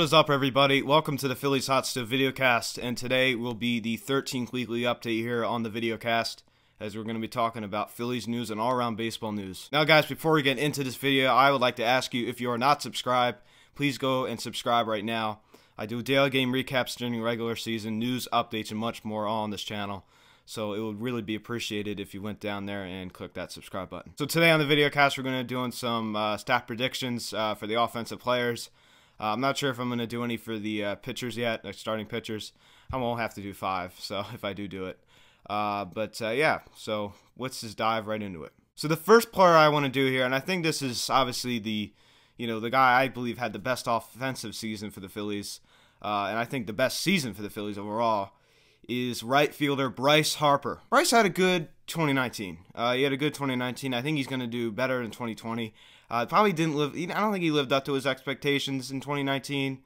What is up, everybody? Welcome to the Phillies Hot Stove videocast, and today will be the 13th weekly update here on the videocast, as we're going to be talking about Phillies news and all-around baseball news. Now, guys, before we get into this video, I would like to ask you, if you are not subscribed, please go and subscribe right now. I do daily game recaps during regular season, news updates, and much more all on this channel. So it would really be appreciated if you went down there and clicked that subscribe button. So today on the video cast, we're going to be doing some uh, stat predictions uh, for the offensive players. Uh, I'm not sure if I'm going to do any for the uh, pitchers yet, like starting pitchers. I won't have to do five, so if I do do it. Uh, but uh, yeah, so let's just dive right into it. So the first player I want to do here, and I think this is obviously the, you know, the guy I believe had the best offensive season for the Phillies, and I think the best season for the Phillies overall is right fielder Bryce Harper. Bryce had a good 2019. Uh, he had a good 2019. I think he's going to do better in 2020. Uh, probably didn't live. I don't think he lived up to his expectations in 2019.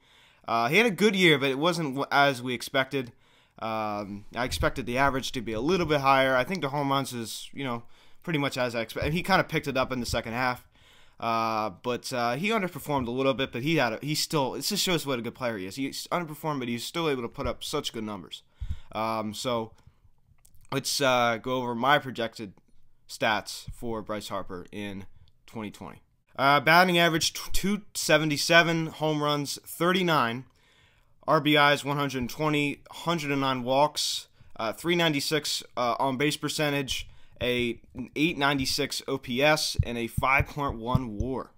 Uh, he had a good year, but it wasn't as we expected. Um, I expected the average to be a little bit higher. I think the home runs is, you know, pretty much as I expected. He kind of picked it up in the second half. Uh, but uh, he underperformed a little bit, but he had a, he still. This just shows what a good player he is. He underperformed, but he's still able to put up such good numbers. Um, so let's uh, go over my projected stats for Bryce Harper in 2020. Uh, batting average 277, home runs 39, RBIs 120, 109 walks, uh, 396 uh, on base percentage, a 896 OPS, and a 5.1 WAR.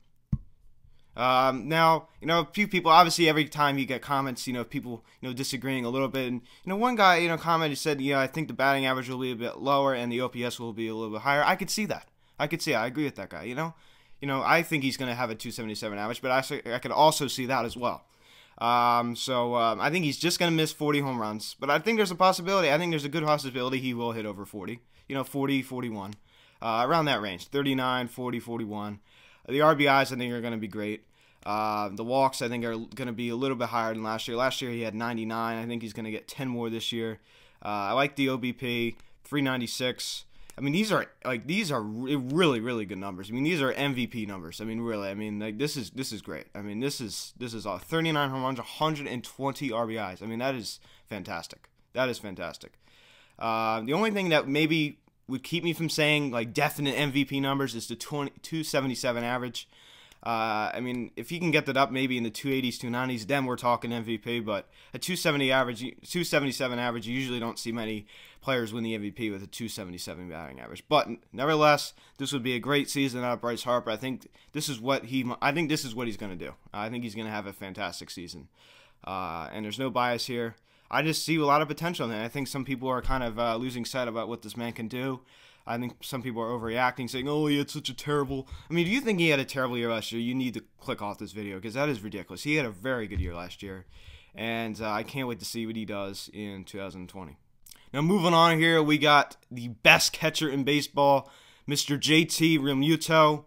Um, now, you know, a few people, obviously, every time you get comments, you know, people, you know, disagreeing a little bit. And, you know, one guy, you know, commented, said, you know, I think the batting average will be a bit lower and the OPS will be a little bit higher. I could see that. I could see. I agree with that guy, you know? You know, I think he's going to have a 277 average, but I, I could also see that as well. Um, so um, I think he's just going to miss 40 home runs, but I think there's a possibility. I think there's a good possibility he will hit over 40. You know, 40, 41, uh, around that range, 39, 40, 41. The RBIs, I think, are going to be great. Uh, the walks, I think, are going to be a little bit higher than last year. Last year he had 99. I think he's going to get 10 more this year. Uh, I like the OBP, 396. I mean, these are like these are really really good numbers. I mean, these are MVP numbers. I mean, really. I mean, like this is this is great. I mean, this is this is all 39 home runs, 120 RBIs. I mean, that is fantastic. That is fantastic. Uh, the only thing that maybe would keep me from saying like definite MVP numbers is the 20, 277 average. Uh, I mean, if he can get that up maybe in the 280s, 290s, then we're talking MVP. But a 270 average, 277 average, you usually don't see many players win the MVP with a 277 batting average. But nevertheless, this would be a great season out of Bryce Harper. I think this is what he, I think this is what he's going to do. I think he's going to have a fantastic season. Uh, and there's no bias here. I just see a lot of potential in it. I think some people are kind of uh, losing sight about what this man can do. I think some people are overreacting, saying, "Oh, he had such a terrible." I mean, if you think he had a terrible year last year, you need to click off this video because that is ridiculous. He had a very good year last year, and uh, I can't wait to see what he does in 2020. Now, moving on here, we got the best catcher in baseball, Mr. JT Realmuto.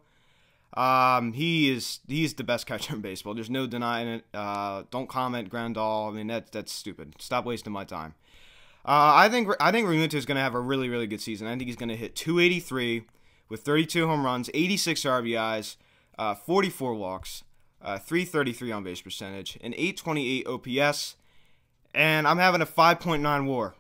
Um, he is he's the best catcher in baseball. There's no denying it. Uh, don't comment Grandal. I mean, that's that's stupid. Stop wasting my time. Uh, I think I think Realmuto is going to have a really really good season. I think he's going to hit 283 with 32 home runs, 86 RBIs, uh, 44 walks, uh, 333 on base percentage, and 828 OPS. And I'm having a 5.9 WAR.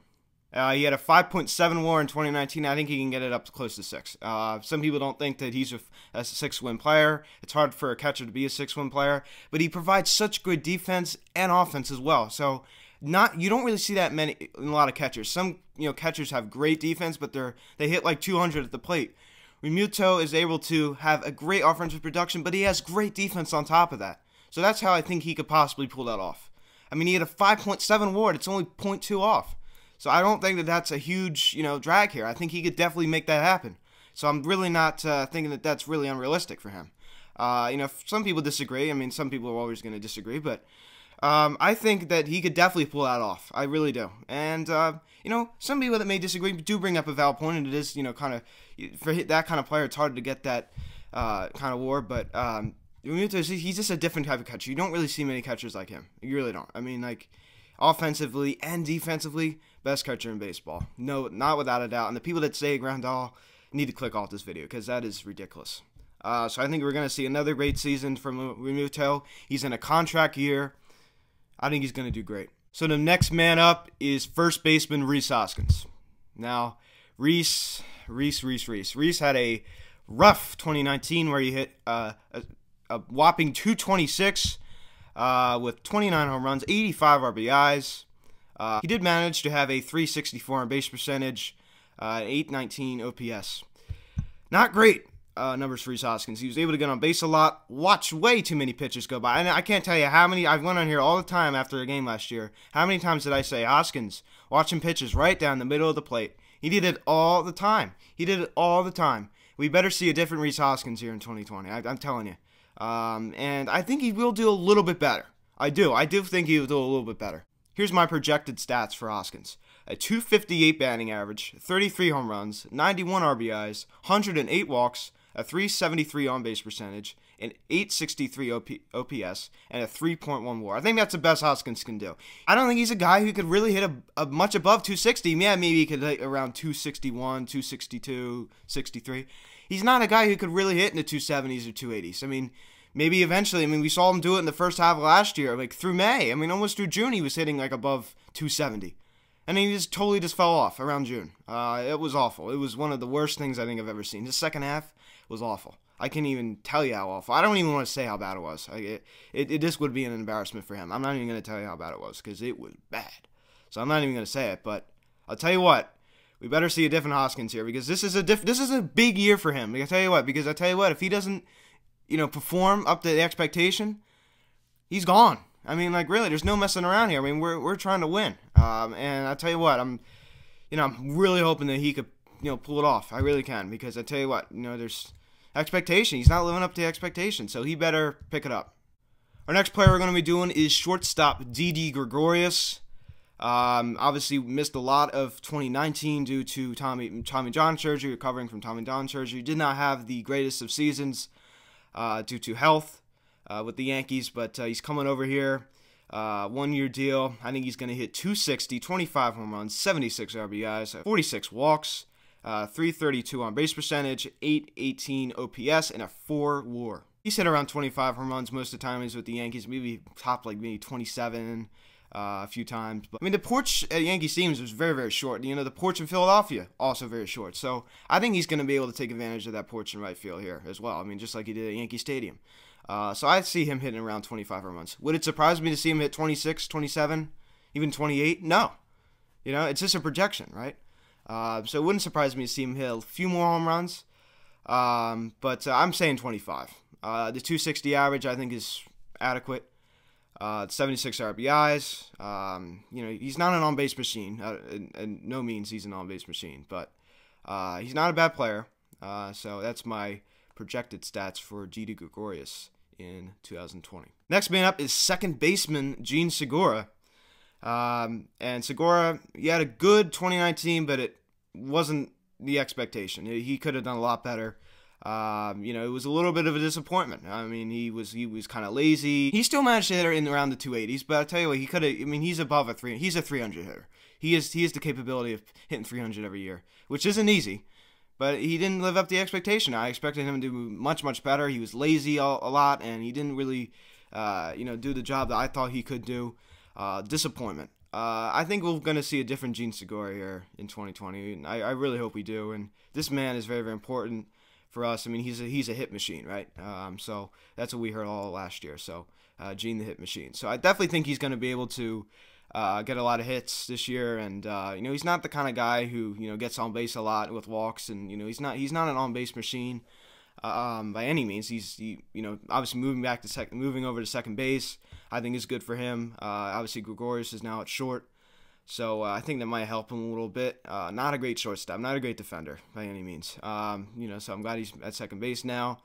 Uh, he had a 5.7 WAR in 2019. I think he can get it up close to six. Uh, some people don't think that he's a, a six-win player. It's hard for a catcher to be a six-win player, but he provides such good defense and offense as well. So not you don't really see that many in a lot of catchers. Some you know catchers have great defense, but they're they hit like 200 at the plate. Realmuto is able to have a great offensive production, but he has great defense on top of that. So that's how I think he could possibly pull that off. I mean, he had a 5.7 WAR. It's only 0.2 off. So I don't think that that's a huge you know drag here. I think he could definitely make that happen. So I'm really not uh, thinking that that's really unrealistic for him. Uh, you know, some people disagree. I mean, some people are always going to disagree, but um, I think that he could definitely pull that off. I really do. And, uh, you know, some people that may disagree do bring up a valid point, and it is, you know, kind of, for that kind of player, it's hard to get that uh, kind of war, but um, he's just a different type of catcher. You don't really see many catchers like him. You really don't. I mean, like, offensively and defensively, best catcher in baseball. No, not without a doubt. And the people that say Grandal need to click off this video because that is ridiculous. Uh, so I think we're going to see another great season from Realmuto. He's in a contract year. I think he's going to do great. So the next man up is first baseman Rhys Hoskins. Now, Rhys, Rhys, Rhys, Reese. Rhys had a rough 2019 where he hit uh, a, a, whopping 226 uh, with 29 home runs, 85 RBIs. Uh, he did manage to have a 364 on base percentage, uh, 819 OPS. Not great uh, numbers for Rhys Hoskins. He was able to get on base a lot, watch way too many pitches go by. And I can't tell you how many, I've went on here all the time after a game last year. How many times did I say, Hoskins, watching pitches right down the middle of the plate? He did it all the time. He did it all the time. We better see a different Rhys Hoskins here in 2020. I, am telling you. Um, and I think he will do a little bit better. I do. I do think he will do a little bit better. Here's my projected stats for Hoskins a 258 batting average, 33 home runs, 91 RBIs, 108 walks, a 373 on base percentage, an 863 OP, OPS, and a 3.1 WAR. I think that's the best Hoskins can do. I don't think he's a guy who could really hit a, a much above 260. Yeah, maybe he could hit around 261, 262, 63. He's not a guy who could really hit in the 270s or 280s. I mean, maybe eventually. I mean, we saw him do it in the first half of last year, like through May. I mean, almost through June, he was hitting like above 270 and he just totally just fell off around June. Uh, it was awful. It was one of the worst things I think I've ever seen. The second half was awful. I can't even tell you how awful. I don't even want to say how bad it was. I, it, it, it just would be an embarrassment for him. I'm not even going to tell you how bad it was because it was bad. So I'm not even going to say it. But I'll tell you what. We better see a different Hoskins here because this is a diff- this is a big year for him. I tell you what. Because I tell you what, if he doesn't, you know, perform up to the expectation, he's gone. I mean, like really, there's no messing around here. I mean, we're we're trying to win. Um, and I tell you what, I'm, you know, I'm really hoping that he could, you know, pull it off. I really can because I tell you what, you know, there's expectation. He's not living up to expectation, so he better pick it up. Our next player we're going to be doing is shortstop Didi Gregorius. Um, obviously missed a lot of 2019 due to Tommy Tommy John surgery, recovering from Tommy John surgery. Did not have the greatest of seasons uh, due to health uh, with the Yankees, but uh, he's coming over here. Uh, one year deal. I think he's going to hit 260, 25 home runs, 76 RBIs, 46 walks, uh, 332 on base percentage, 818 OPS, and a 4 WAR. He's hit around 25 home runs most of the time he's with the Yankees, maybe top like maybe 27 uh, a few times. But I mean, the porch at Yankee Stadium was very, very short. You know, the porch in Philadelphia also very short. So I think he's going to be able to take advantage of that porch in right field here as well. I mean, just like he did at Yankee Stadium. Uh, so I see him hitting around 25 home runs. Would it surprise me to see him hit 26, 27, even 28? No. You know, it's just a projection, right? Uh, so it wouldn't surprise me to see him hit a few more home runs. Um, but uh, I'm saying 25. Uh, the 260 average, I think, is adequate. Uh, 76 RBIs. Um, you know, he's not an on base machine. Uh, in, in, no means he's an on base machine, but he's not a bad player. so that's my projected stats for Didi Gregorius in 2020. Next man up is second baseman Jean Segura. Um, and Segura, he had a good 2019, but it wasn't the expectation. He could have done a lot better. Um, you know, it was a little bit of a disappointment. I mean, he was he was kind of lazy. He still managed to hit in around the 280s, but I tell you what, he could have. I mean, he's above a three. He's a 300 hitter. He is he has the capability of hitting 300 every year, which isn't easy but he didn't live up to the expectation. I expected him to do much, much better. He was lazy a, a lot, and he didn't really, uh, you know, do the job that I thought he could do. Uh, disappointment. Uh, I think we're going to see a different Jean Segura here in 2020. I, I, really hope we do. And this man is very, very important for us. I mean, he's a, he's a hit machine, right? Um, so that's what we heard all last year. So uh, Jean the hit machine. So I definitely think he's going to be able to uh, get a lot of hits this year, and uh, you know he's not the kind of guy who you know gets on base a lot with walks, and you know he's not he's not an on base machine um, by any means. He's he, you know obviously moving back to second, moving over to second base. I think is good for him. Uh, obviously Gregorius is now at short, so uh, I think that might help him a little bit. Uh, not a great shortstop, not a great defender by any means. Um, you know, so I'm glad he's at second base now.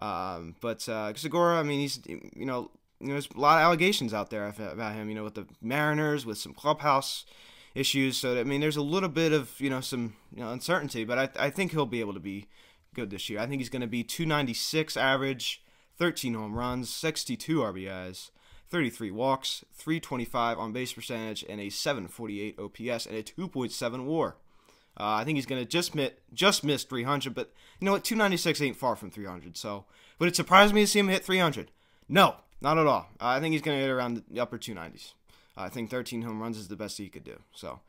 Um, but uh, Segura, I mean, he's you know you know, there's a lot of allegations out there about him, you know, with the Mariners, with some clubhouse issues. So, I mean, there's a little bit of, you know, some you know, uncertainty, but I, I think he'll be able to be good this year. I think he's going to be 296 average, 13 home runs, 62 RBIs, 33 walks, 325 on base percentage, and a 748 OPS and a 2.7 WAR. Uh, I think he's going to just miss, just miss 300, but you know what? 296 ain't far from 300. So, would it surprise me to see him hit 300? No, Not at all. I think he's going to hit around the upper 290s. I think 13 home runs is the best he could do. So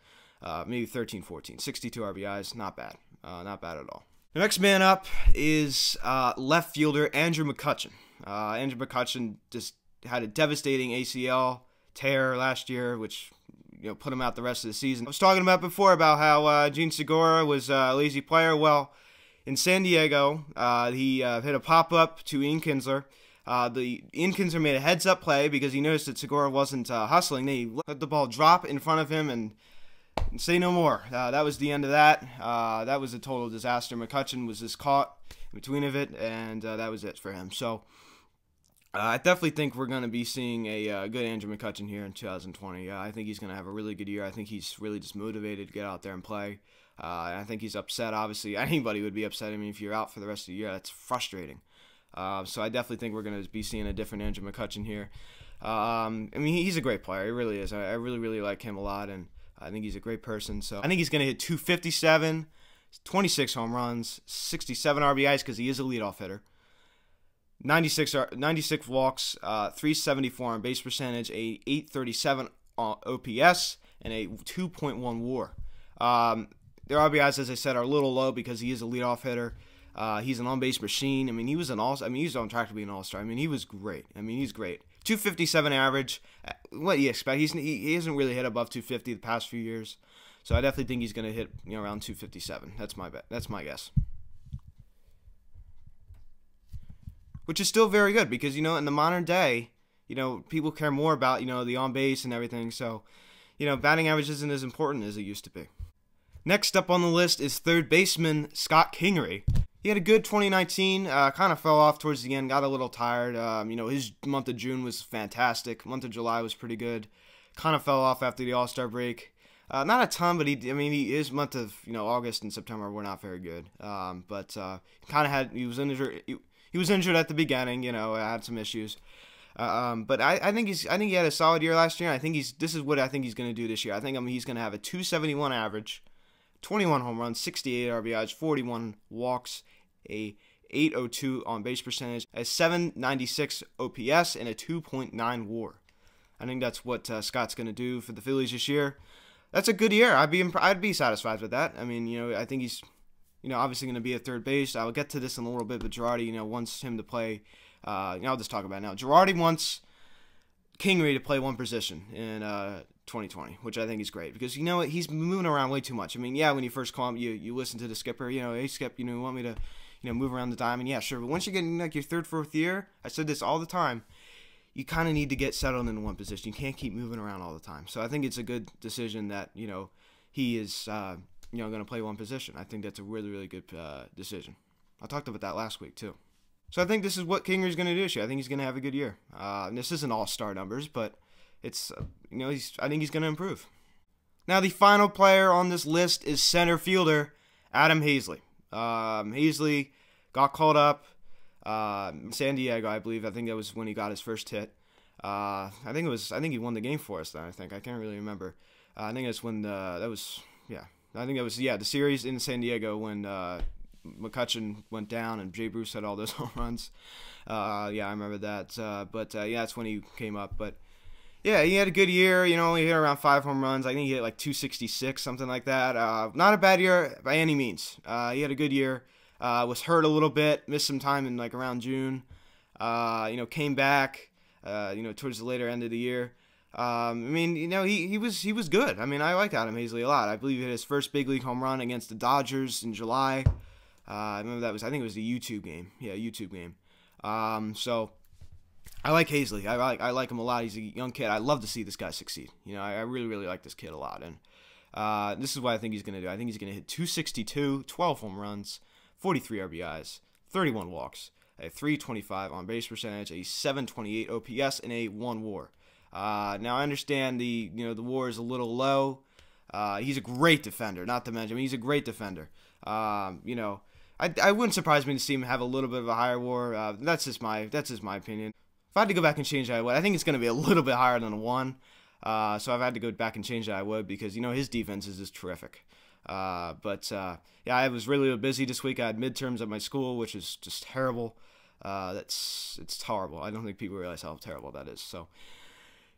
uh, maybe 13, 14. 62 RBIs, not bad. Uh, not bad at all. The next man up is uh, left fielder Andrew McCutchen. Uh, Andrew McCutchen just had a devastating ACL tear last year, which you know put him out the rest of the season. I was talking about before about how uh, Jean Segura was a lazy player. Well, in San Diego, uh, he uh, hit a pop up to Ian Kinsler. Uh, the Ian Kinsler made a heads up play because he noticed that Segura wasn't uh, hustling. Then he let the ball drop in front of him and say no more. Uh, that was the end of that. Uh, that was a total disaster. McCutchen was just caught in between of it, and uh, that was it for him. So uh, I definitely think we're going to be seeing a uh, good Andrew McCutchen here in 2020. I think he's going to have a really good year. I think he's really just motivated to get out there and play. I think he's upset. Obviously, anybody would be upset. I mean, if you're out for the rest of the year, that's frustrating. Uh, so I definitely think we're going to be seeing a different Andrew McCutchen here. Um, I mean, he's a great player. He really is. I, I, really, really like him a lot, and I think he's a great person. So I think he's going to hit 257, 26 home runs, 67 RBIs because he is a leadoff hitter. 96, 96 walks, uh, 374 on base percentage, a 837 OPS, and a 2.1 WAR. Um, their RBIs, as I said, are a little low because he is a leadoff hitter. Uh, he's an on-base machine. I mean, he was an all. I mean, he's on track to be an all-star. I mean, he was great. I mean, he's great. 257 average. Uh, what do you expect? He's he, he hasn't really hit above 250 the past few years, so I definitely think he's going to hit you know around 257. That's my bet. That's my guess. Which is still very good because you know in the modern day, you know people care more about you know the on base and everything. So, you know batting average isn't as important as it used to be. Next up on the list is third baseman Scott Kingery he had a good 2019. Uh, kind of fell off towards the end. Got a little tired. Um, you know, his month of June was fantastic. Month of July was pretty good. Kind of fell off after the All Star break. Uh, not a ton, but he. I mean, he, his month of you know August and September were not very good. Um, but uh, kind of had he was injured. He, was injured at the beginning. You know, had some issues. Uh, um, but I, I think he's. I think he had a solid year last year. I think he's. This is what I think he's going to do this year. I think I mean, he's going to have a 271 average. 21 home runs, 68 RBIs, 41 walks, a 802 on base percentage, a 796 OPS, and a 2.9 WAR. I think that's what uh, Scott's going to do for the Phillies this year. That's a good year. I'd be I'd be satisfied with that. I mean, you know, I think he's you know obviously going to be a third base. I'll get to this in a little bit, but Girardi, you know, wants him to play. Uh, you know, I'll just talk about now. Girardi wants Kingery to play one position in uh, 2020, which I think is great because you know what he's moving around way too much. I mean, yeah, when you first call him, you you listen to the skipper. You know, hey skip, you know, you want me to you know, move around the diamond. Yeah, sure. But once you get in like your third, fourth year, I said this all the time, you kind of need to get settled in one position. You can't keep moving around all the time. So I think it's a good decision that, you know, he is, uh, you know, going to play one position. I think that's a really, really good uh, decision. I talked about that last week, too. So I think this is what Kingery's going to do this year. I think he's going to have a good year. Uh, this isn't all star numbers, but it's, uh, you know, he's, I think he's going to improve. Now, the final player on this list is center fielder Adam Haseley. Um, Haseley got called up. Uh, San Diego, I believe. I think that was when he got his first hit. Uh, I think it was. I think he won the game for us. Then I think I can't really remember. Uh, I think that's when the, that was. Yeah, I think that was yeah the series in San Diego when uh, McCutchen went down and Jay Bruce had all those home runs. Uh, yeah, I remember that. Uh, but uh, yeah, that's when he came up. But yeah, he had a good year. You know, he hit around five home runs. I think he hit like 266, something like that. Uh, not a bad year by any means. Uh, he had a good year. Was hurt a little bit, missed some time in like around June. You know, came back. You know, towards the later end of the year. Um, I mean, you know, he, he was he was good. I mean, I like Adam Haseley a lot. I believe he hit his first big league home run against the Dodgers in July. Uh, I remember that was I think it was the YouTube game. Yeah, YouTube game. Um, so I like Haseley. I like I like him a lot. He's a young kid. I love to see this guy succeed. You know, I, I really really like this kid a lot, and uh, this is what I think he's going to do. I think he's going to hit 262, 12 home runs, 43 RBIs, 31 walks, a 325 on base percentage, a 728 OPS, and a one WAR. Uh, now I understand the you know the WAR is a little low. Uh, he's a great defender, not to mention I mean, he's a great defender. Um, you know, I, I wouldn't surprise me to see him have a little bit of a higher WAR. Uh, that's just my that's just my opinion. If I had to go back and change that, I would. I think it's going to be a little bit higher than a one. Uh, so I've had to go back and change that, I would because you know his defense is just terrific. Uh, but uh, yeah, I was really busy this week. I had midterms at my school, which is just terrible. Uh, that's it's horrible. I don't think people realize how terrible that is. So,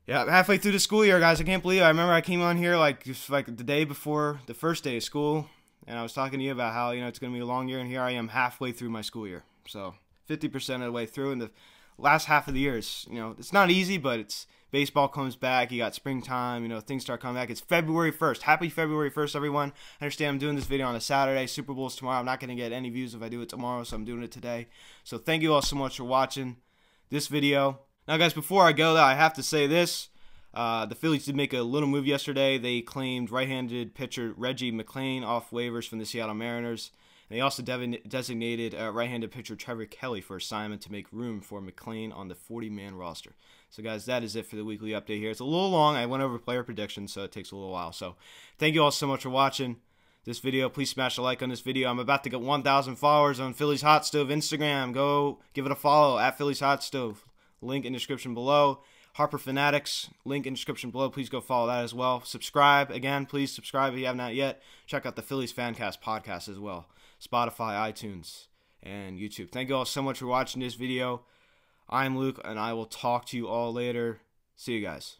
yeah, halfway through the school year, guys, I can't believe. It. I remember I came on here like just like the day before the first day of school, and I was talking to you about how you know it's going to be a long year, and here I am halfway through my school year. So, 50% of the way through, and the last half of the year is you know it's not easy, but it's baseball comes back. You got springtime. You know things start coming back. It's February 1st. Happy February 1st, everyone. I understand I'm doing this video on a Saturday. Super Bowl's tomorrow. I'm not going to get any views if I do it tomorrow, so I'm doing it today. So thank you all so much for watching this video. Now, guys, before I go, though, I have to say this. Uh, the Phillies did make a little move yesterday. They claimed right-handed pitcher Reggie McClain off waivers from the Seattle Mariners. And they also designated uh, right-handed pitcher Trevor Kelly for assignment to make room for McClain on the 40-man roster. So, guys, that is it for the weekly update here. It's a little long. I went over player predictions, so it takes a little while. So, thank you all so much for watching this video. Please smash a like on this video. I'm about to get 1,000 followers on Phillies Hot Stove Instagram. Go give it a follow at Phillies Hot Stove. Link in description below. Harper Phanatics, link in description below. Please go follow that as well. Subscribe again, please subscribe if you have not yet. Check out the Phillies Fancast podcast as well. Spotify, iTunes, and YouTube. Thank you all so much for watching this video. I'm Luke, and I will talk to you all later. See you guys.